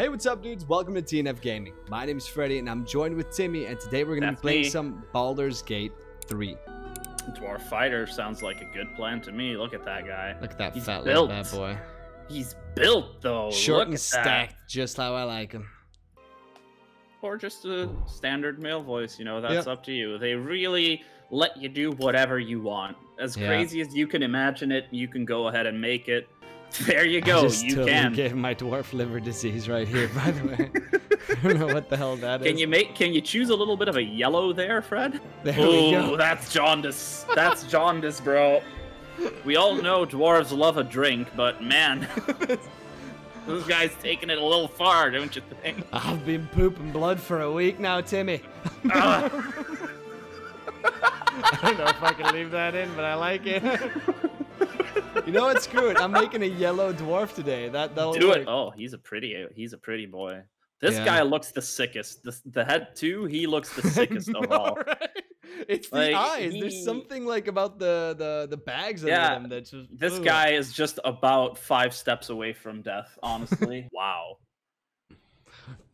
Hey, what's up, dudes? Welcome to TNF Gaming. My name is Freddy, and I'm joined with Timmy, and today we're going to be playing me. some Baldur's Gate 3. Dwarf fighter sounds like a good plan to me. Look at that guy. Look at that He's fat built. little bad boy. He's built though. Short Look and at stacked, just how I like him. Or just a standard male voice. You know, that's Yep. up to you. They really let you do whatever you want. As Yeah. crazy as you can imagine it, you can go ahead and make it. There you go. I just You totally can. gave my dwarf liver disease right here, by the way. I don't know what the hell that is. Can you make? Can you choose a little bit of a yellow there, Fred? There we Oh, go. that's jaundice. That's jaundice, bro. We all know dwarves love a drink, but man, this guy's taking it a little far, don't you think? I've been pooping blood for a week now, Timmy. Ah, I don't know if I can leave that in, but I like it. You know what? Screw it. I'm making a yellow dwarf today. That that'll do work. it. Oh, he's a pretty. He's a pretty boy. This Yeah. guy looks the sickest. The, the head too. He looks the sickest of all. right? It's the eyes. he- There's something like about the the the bags under them that's just. This ugh. guy is just about five steps away from death. Honestly, wow.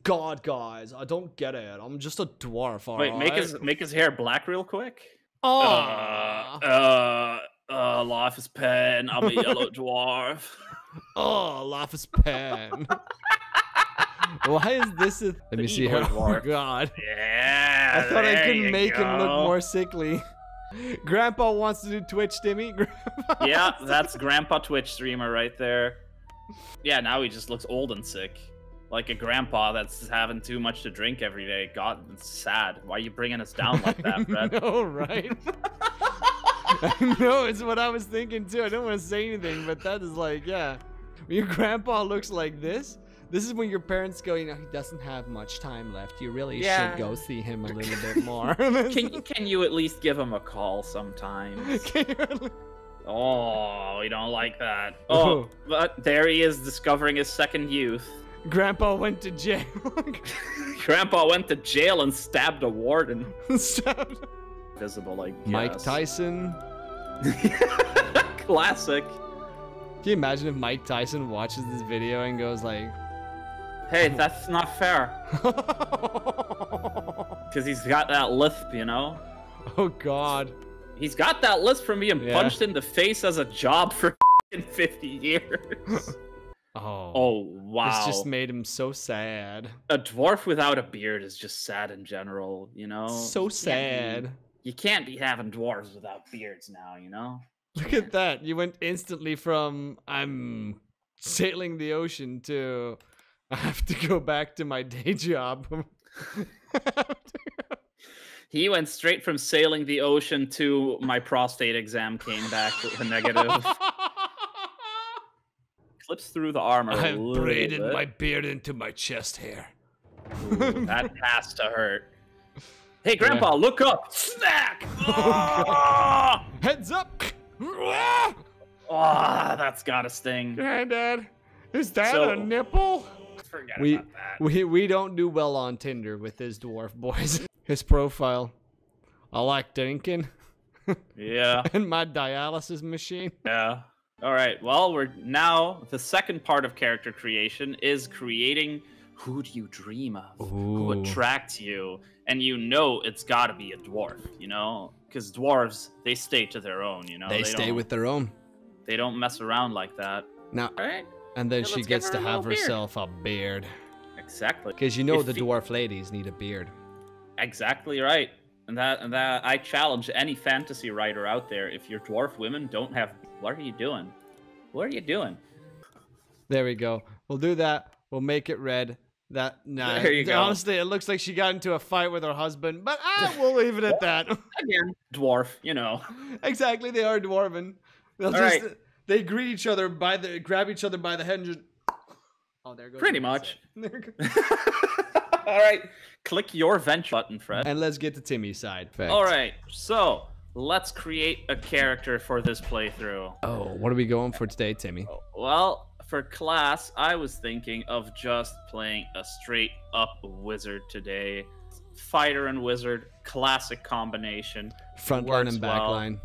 God, guys, I don't get it. I'm just a dwarf. All Wait, make his make his hair black real quick. Oh. Uh, uh, uh, life is pain. I'm a yellow dwarf. Oh, life is pen. Why is this a... Let me see evil here. Oh. God. Yeah. I thought I couldn't you make him look more sickly. Grandpa wants to do Twitch, Timmy. Grandpa Yeah, that's Grandpa Twitch streamer right there. Yeah, now he just looks old and sick. Like a grandpa that's having too much to drink every day. God, it's sad. Why are you bringing us down like that, Fred? no, right? I know, it's what I was thinking too. I don't want to say anything, but that is like, yeah. When your grandpa looks like this, this is when your parents go, you know, he doesn't have much time left. You really Yeah. should go see him a little bit more. Can you, can you at least give him a call sometimes? Oh, we don't like that. Oh, oh, but there he is discovering his second youth. Grandpa went to jail. Grandpa went to jail and stabbed a warden. stabbed. Visible, like Mike Tyson. Classic. Can you imagine if Mike Tyson watches this video and goes like, Hey, that's not fair. Because he's got that lisp, you know? "Oh God." He's got that lisp from being Yeah. punched in the face as a job for 50 years. Oh. Oh, wow. This just made him so sad. a dwarf without a beard is just sad in general, you know? so sad. You can't be having dwarves without beards now, you know? Look at that. You went instantly from I'm sailing the ocean to I have to go back to my day job. He went straight from sailing the ocean to my prostate exam came back with a negative. Clips through the armor. I've braided bit. my beard into my chest hair. Ooh, that has to hurt. Hey, Grandpa, look up! Snack! Ah, Heads up! Ah, that's gotta sting. Granddad, is that So- a nipple? Forget We about that. we we don't do well on Tinder with his dwarf boys. His profile. I like drinking Yeah, and my dialysis machine. yeah. All right. Well, we're now the second part of character creation is creating who do you dream of, who attracts you, and you know it's got to be a dwarf, you know, because dwarves they stay to their own, you know. they stay with their own. They don't mess around like that. Now, All right. and then Yeah, she gets to have beard. herself a beard. Exactly. Because you know If the he- dwarf ladies need a beard. Exactly right. And that and that I challenge any fantasy writer out there. If your dwarf women don't have, what are you doing? What are you doing? There we go. We'll do that. We'll make it red. That nah. There you go. Honestly, it looks like she got into a fight with her husband, but ah, we'll leave it at that. Again, dwarf. You know. exactly, they are dwarven. They'll All just right. they greet each other by the grab each other by the head and just. Oh, there goes. Pretty much. All right. Click your vent button, Fred. and let's get to Timmy's side. All right. So let's create a character for this playthrough. Oh, what are we going for today, Timmy? Well, for class, I was thinking of just playing a straight up wizard today. Fighter and wizard, classic combination. Front line and back well. line.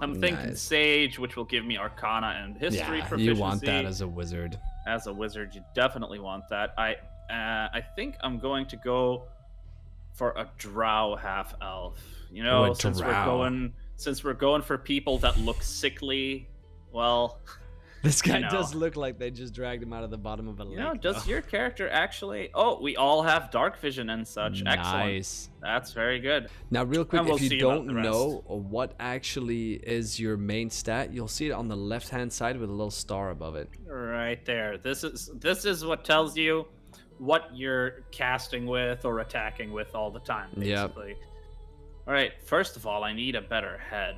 I'm thinking Nice. Sage, which will give me Arcana and History Yeah, proficiency. you want that as a wizard. As a wizard, you definitely want that. I uh, I think I'm going to go for a drow half elf. You know, Oh, a since we're going since we're going for people that look sickly, well, This guy know. does look like they just dragged him out of the bottom of a you lake. know, does though. your character actually? Oh, we all have dark vision and such. Excellent. Nice. That's very good. Now, real quick, we'll if you don't know what actually is your main stat, you'll see it on the left-hand side with a little star above it. Right there. This is this is what tells you what you're casting with or attacking with all the time, Yep. All right. First of all, I need a better head.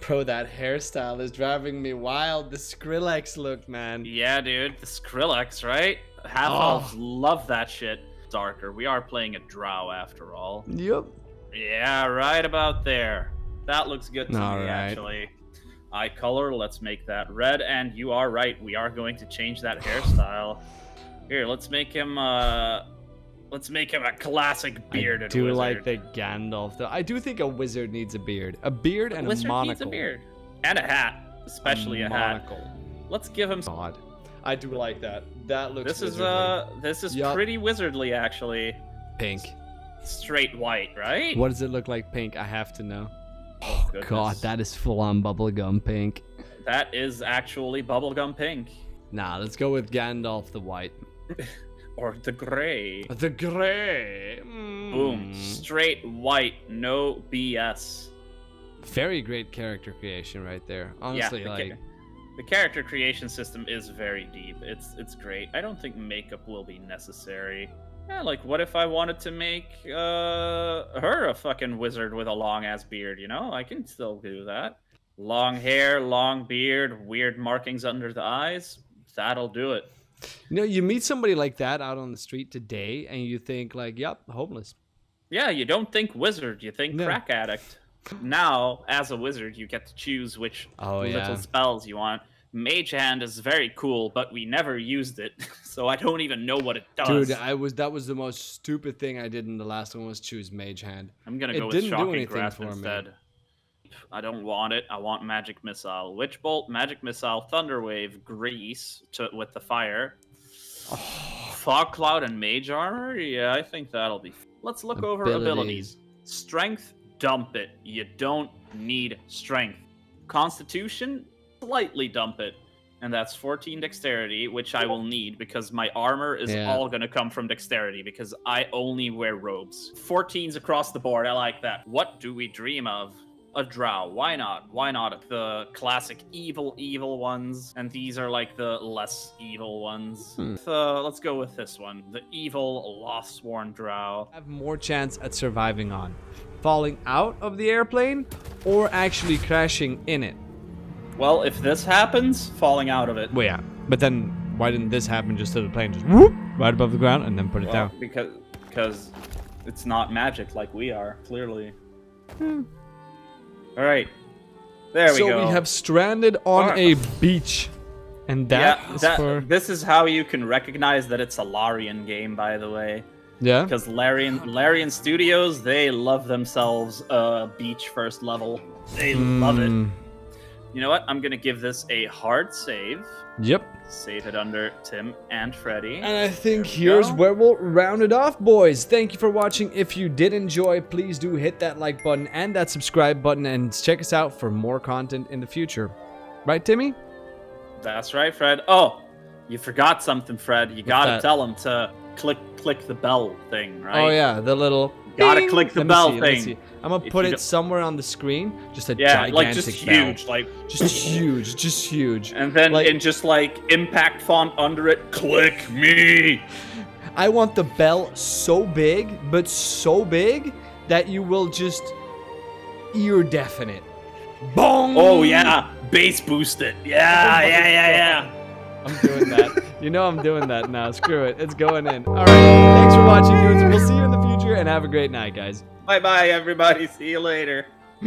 Bro, that hairstyle is driving me wild. The Skrillex look, man. Yeah, dude, the Skrillex, right? Half Oh. love that shit. Darker. We are playing a drow after all. Yep. Yeah, right about there. That looks good to All me, right. actually. Eye color, let's make that red. And you are right, we are going to change that hairstyle. Here, let's make him, uh... Let's make him a classic bearded I do wizard. like the Gandalf, though. I do think a wizard needs a beard. A beard and wizard a monocle. needs a beard. And a hat. Especially a, hat. monocle. Let's give him... God. I do like that. That looks This is, wizardly. uh... This is Yup. pretty wizardly, actually. pink. Straight white, right? What does it look like pink? I have to know. Oh, God, that is full on bubblegum pink. That is actually bubblegum pink. Nah, let's go with Gandalf the white. Or the gray. The gray. Boom. Mm. Straight white, no BS. Very great character creation right there. Honestly, the, ca- like the character creation system is very deep. It's it's great. I don't think makeup will be necessary. Yeah, like what if I wanted to make uh her a fucking wizard with a long ass beard, you know? I can still do that. Long hair, long beard, weird markings under the eyes. That'll do it. You know, you meet somebody like that out on the street today, and you think like, "Yep, homeless." Yeah, you don't think wizard, you think No. crack addict. Now, as a wizard, you get to choose which Oh, little yeah. spells you want. Mage Hand is very cool, but we never used it, so I don't even know what it does. Dude, I was that was the most stupid thing I did in the last one was choose Mage Hand. I'm gonna it go with didn't do Shocking Grasp for me. I don't want it. I want Magic Missile, Witch Bolt, Magic Missile, Thunder Wave, Grease to, with the fire. Fog Cloud and Mage Armor. Yeah, I think that'll be. Let's look over Abilities. abilities. Strength, dump it. You don't need strength. Constitution, slightly dump it. And that's 14 dexterity, which I will need because my armor is Yeah. all going to come from dexterity because I only wear robes. 14s across the board. I like that. What do we dream of? A drow. Why not? Why not the classic evil, evil ones? And these are like the less evil ones. Hmm. So let's go with this one the evil, Lolth sworn drow. Have more chance at surviving on falling out of the airplane or actually crashing in it. Well, if this happens, falling out of it. Well, yeah, but then why didn't this happen just to the plane just whoop right above the ground and then put it Well, down? because because it's not magic like we are, clearly. All right, there we so go. So we have stranded on a beach, and that yeah, that, for this is how you can recognize that it's a Larian game, by the way. yeah. Because Larian Larian Studios, they love themselves a beach first level. They love it. Hmm. You know what? I'm gonna give this a hard save. Yep. Save it under Tim and Freddy. And I think There here's go. where we'll round it off, boys. Thank you for watching. If you did enjoy, please do hit that like button and that subscribe button and check us out for more content in the future. Right, Timmy? That's right, Fred. Oh, you forgot something, Fred. You gotta that? tell him to click click the bell thing, right? Oh yeah, the little. Gotta ding. click the Let bell see, thing. I'm gonna If put it don't- somewhere on the screen. Just a Yeah, gigantic like just bell. huge, like Just huge, just huge. and then like- in just like impact font under it, click me. I want the bell so big, but so big that you will just ear deafen it. Bong! Oh yeah, bass boost it. Yeah, yeah, yeah, yeah. I'm doing that. you know I'm doing that now. Screw it. It's going in. All right. Thanks for watching, dudes. We'll see you in the future, and have a great night, guys. Bye bye, everybody. See you later.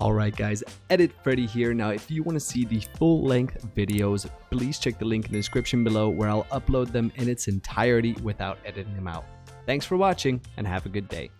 Alright guys, Edit Freddy here. Now if you want to see the full length videos, please check the link in the description below where I'll upload them in its entirety without editing them out. Thanks for watching and have a good day.